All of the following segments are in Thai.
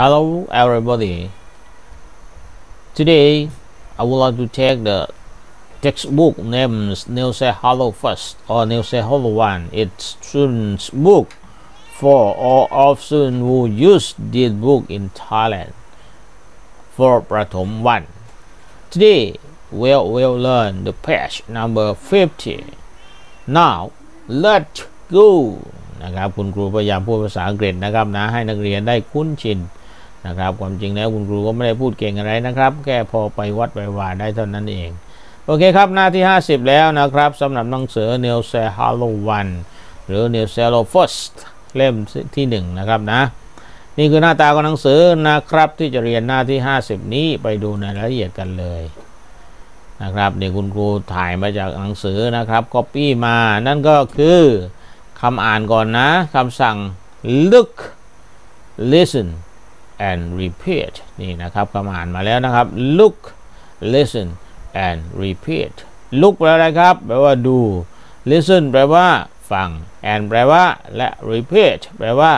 Hello everybody. Today I would like to take the textbook named Neil Say Hello First or Neil Say Hello One. It's students book for all of students who use this book in Thailand for Prathom 1. Today we'll, we'll learn the page number 50. Now let's go นะครับคุณครูพยายามพูดภาษาอังกฤษนะครับนะให้นักเรียนได้คุ้นชิน นะครับความจริงแล้วคุณครูก็ไม่ได้พูดเก่งอะไรนะครับ แค่พอไปวัดไปวาได้เท่านั้นเอง โอเคครับหน้าที่ 50 แล้วนะครับสำหรับหนังสือ n e w s e h a l l o One หรือ n e w s e h a l l o First เล่มที่ 1 นะครับนะนี่คือหน้าตาของหนังสือนะครับ ที่จะเรียนหน้าที่ 50 นี้ไปดูในรายละเอียดกันเลยนะครับเดี๋ยวคุณครูถ่ายมาจากหนังสือนะครับก๊อปปี้มานั่นก็คือคำอ่านก่อนนะคำสั่ง look listen and repeat นี่นะครับคำอ่านมาแล้วนะครับ look listen and repeat look แปลอะไรครับ แปลว่าดู listen แปลว่าฟัง and แปลว่าและ repeat แปลว่า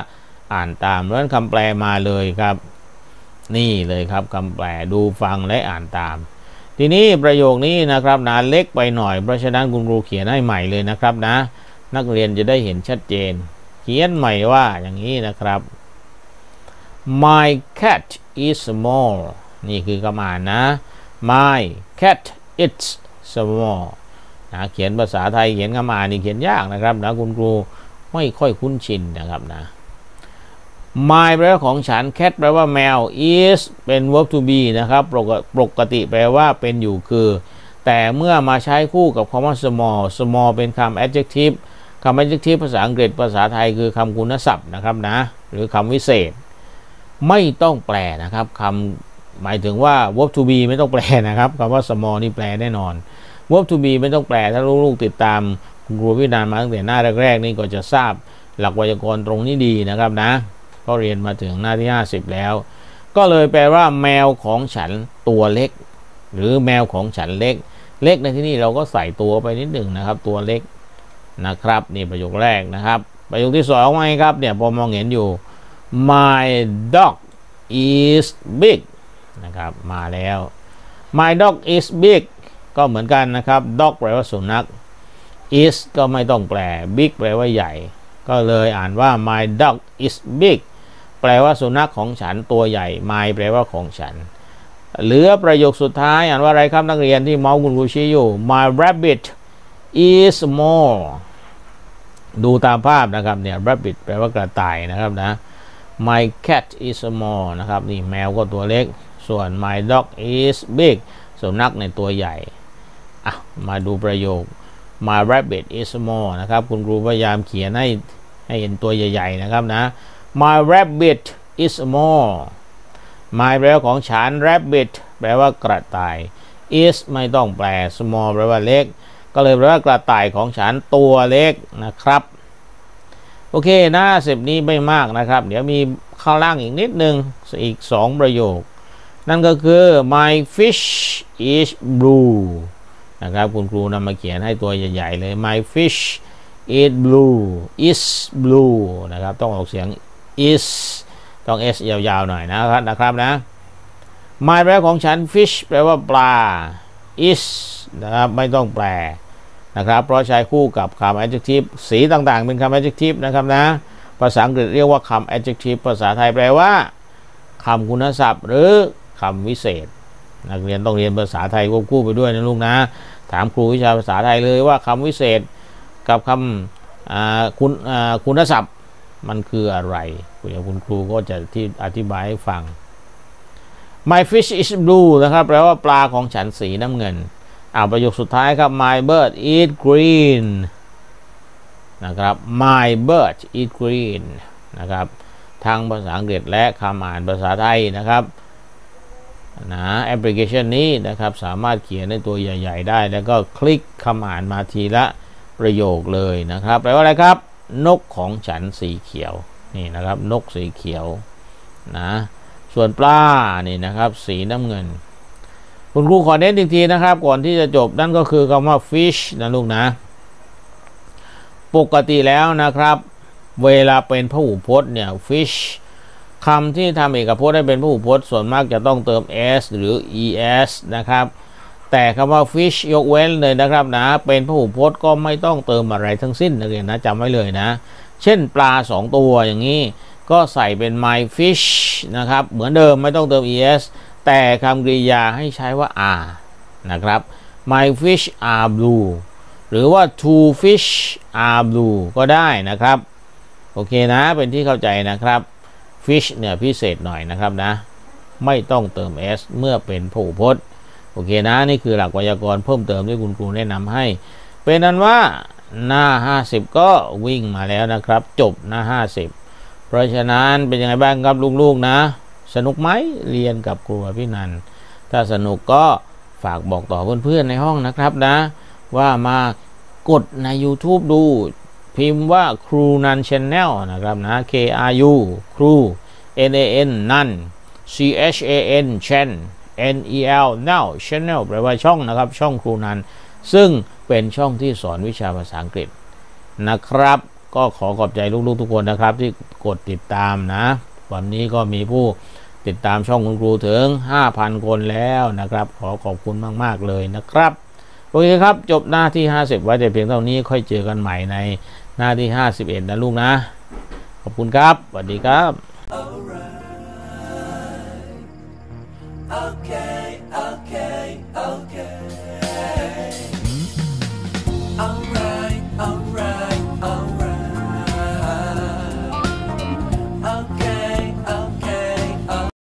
อ่านตามเพราะนั้นคำแปลมาเลยครับ นี่เลยครับคำแปลดูฟังและอ่านตาม ทีนี้ประโยคนี้นะครับนะเล็กไปหน่อย เพราะฉะนั้นคุณครูเขียนให้ใหม่เลยนะครับนะ นักเรียนจะได้เห็นชัดเจน เขียนใหม่ว่าอย่างนี้นะครับ My cat is small นี่คือคำอ่านนะ My cat is small นะเขียนภาษาไทยเขียนคำอ่านนี่เขียนยากนะครับนะคุณครูไม่ค่อยคุ้นชินนะครับนะ My แปลว่าของฉัน cat แปลว่าแมว is เป็น verb to be นะครับปกติแปลว่าเป็นอยู่คือ แต่เมื่อมาใช้คู่กับคำว่า small small เป็นคำ adjective คำ adjective ภาษาอังกฤษภาษาไทยคือคำคุณศัพท์นะครับนะ หรือคำวิเศษ ไม่ต้องแปลนะครับคำหมายถึงว่า verb to be ไม่ต้องแปลนะครับคำว่า small นี่แปลแน่นอน verb to be ไม่ต้องแปลถ้าลูกๆติดตามคุณครูพิจารณามาตั้งแต่หน้าแรกๆนี่ก็จะทราบหลักไวยากรณ์ตรงนี้ดีนะครับนะ ก็เรียนมาถึงหน้าที่ 50 แล้ว ก็เลยแปลว่า แมวของฉันตัวเล็ก หรือแมวของฉันเล็ก เล็กในที่นี้เราก็ใส่ตัวไปนิดหนึ่งนะครับ ตัวเล็กนะครับ นี่ประโยคแรกนะครับ ประโยคที่สองไงครับเนี่ยพอมองเห็นอยู่ my dog is big นะครับมาแล้ว my dog is big ก็เหมือนกันนะครับ dog แปลว่าสุนัข is ก็ไม่ต้องแปล big แปลว่าใหญ่ ก็เลยอ่านว่า my dog is big แปลว่าสุนัขของฉันตัวใหญ่ my แปลว่าของฉัน เหลือประโยคสุดท้ายอ่านว่าอะไรครับนักเรียนที่เมาส์คุณครูชี้อยู่ my rabbit is small ดูตามภาพนะครับเนี่ย rabbit แปลว่ากระต่ายนะครับนะ my cat is small นะครับนี่แมวก็ตัวเล็ก ส่วน my dog is big สุนัขในตัวใหญ่อะมาดูประโยค my rabbit is small นะครับ คุณครูพยายามเขียนให้ให้เห็นตัวใหญ่ๆนะครับนะ my rabbit is small my แปลว่าของฉัน rabbit แปลว่ากระต่าย is ไม่ต้องแปล small แปลว่าเล็ก ก็เลยแปลว่ากระต่ายของฉันตัวเล็กนะครับ โอเคหน้าสิบนี้ไม่มากนะครับ เดี๋ยวมีข้างล่างอีกนิดนึง อีกสองประโยค นั่นก็คือ my fish is blue นะครับ คุณครูนำมาเขียนให้ตัวใหญ่ ๆ เลย my fish is blue is blue นะครับ ต้องออกเสียง is ต้อง s ยาวๆหน่อยนะครับนะครับนะ my แปลของฉัน fish แปลว่าปลา is นะครับ ไม่ต้องแปล นะครับ เพราะใช้คู่กับคำ adjective สีต่างๆ เป็นคำ adjective นะครับนะ ภาษาอังกฤษเรียกว่าคำ adjective ภาษาไทยแปลว่าคำคุณศัพท์ หรือคำวิเศษ นักเรียนต้องเรียนภาษาไทยควบคู่ไปด้วยนะลูกนะ ถามครูวิชาภาษาไทยเลยว่าคำวิเศษกับคำคุณคุณศัพท์มันคืออะไรเดี๋ยวคุณครูก็จะที่อธิบายให้ฟัง My fish is blue นะครับแปลว่าปลาของฉันสีน้ำเงิน อ่าประโยคสุดท้ายครับ My bird eat green นะครับ My bird eat green นะครับทั้งภาษาอังกฤษและคำอ่านภาษาไทยนะครับนะแอปพลิเคชันนี้นะครับสามารถเขียนในตัวใหญ่ ๆ ได้ แล้วก็คลิกคำอ่านมาทีละประโยคเลยนะครับแปลว่าอะไรครับ นกของฉันสีเขียวนี่นะครับ นกสีเขียวนะส่วนปลานี่นะครับ สีน้ำเงิน คุณครูขอเน้นอีกทีนะครับ ก่อนที่จะจบนั่นก็คือคำว่า fish นะลูกนะ ปกติแล้วนะครับ เวลาเป็นพหูพจน์เนี่ย fish คำที่ทำเอกพจน์ให้เป็นพหูพจน์ส่วนมากจะต้องเติม s หรือ es นะครับ แต่คำว่า fish ยกเว้นเลยนะครับนะ เป็นพหูพจน์ก็ไม่ต้องเติมอะไรทั้งสิ้นนักเรียนนะจำไว้เลยนะ เช่นปลา 2 ตัวอย่างนี้ ก็ใส่เป็น my fish นะครับ เหมือนเดิมไม่ต้องเติม es แต่คำกริยาให้ใช้ว่า are นะครับ my fish are blue หรือว่า two fish are blue ก็ได้นะครับ โอเคนะ เป็นที่เข้าใจนะครับ fish เนี่ยพิเศษหน่อยนะครับนะ ไม่ต้องเติม s เมื่อเป็นผู้พจน์ โอเคนะ นี่คือหลักไวยากรณ์เพิ่มเติมที่คุณครูแนะนำให้ เป็นนั้นว่าหน้า 50 ก็วิ่งมาแล้วนะครับ จบหน้า 50 เพราะฉะนั้นเป็นยังไงบ้างครับลูกๆนะ สนุกไหมเรียนกับครูพี่นันถ้าสนุกก็ฝากบอกต่อเพื่อนๆในห้องนะครับนะ ว่ามากดใน YouTube ดูพิมพ์ว่าครูนันชแนลนะครับนะ K R U ครู N A N นัน C H A N เชน N E L now channel แปลว่าช่องนะครับ ช่องครูนัน ซึ่งเป็นช่องที่สอนวิชาภาษาอังกฤษนะครับ ก็ขอขอบใจลูกๆทุกคนนะครับที่กดติดตามนะ วันนี้ก็มีผู้ ติดตามช่องคุณครูถึง 5,000 คนแล้วนะครับ ขอขอบคุณมาก ๆ เลยนะครับ โอเคครับ จบหน้าที่ 50 ไว้แต่เพียงเท่านี้ค่อยเจอกันใหม่ในหน้าที่ 51 นะลูกนะ ขอบคุณครับสวัสดีครับ okay.